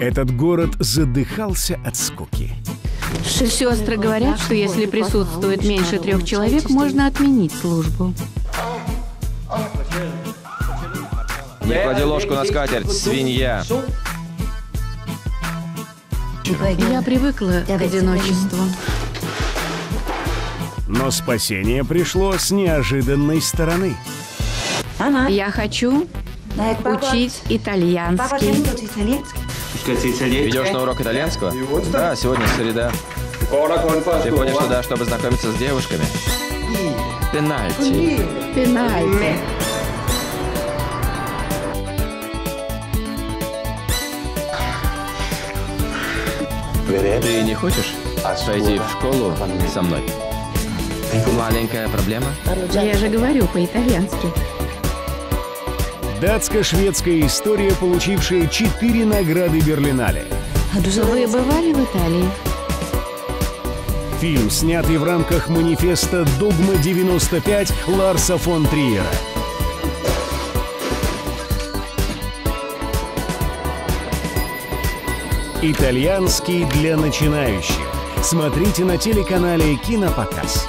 Этот город задыхался от скуки. Сестры говорят, что если присутствует меньше трех человек, можно отменить службу. Не клади ложку на скатерть, свинья. Я привыкла к одиночеству. Но спасение пришло с неожиданной стороны. Я хочу учить итальянский. Идешь на урок итальянского? Да, сегодня среда. Ты ходишь туда, чтобы знакомиться с девушками? Пенальти. Пенальти. Ты не хочешь пойти в школу со мной? Маленькая проблема? Я же говорю по-итальянски. Датско-шведская история, получившая четыре награды Берлинале. Вы бывали в Италии? Фильм, снятый в рамках манифеста «Догма-95» Ларса фон Триера. Итальянский для начинающих. Смотрите на телеканале «Кинопоказ».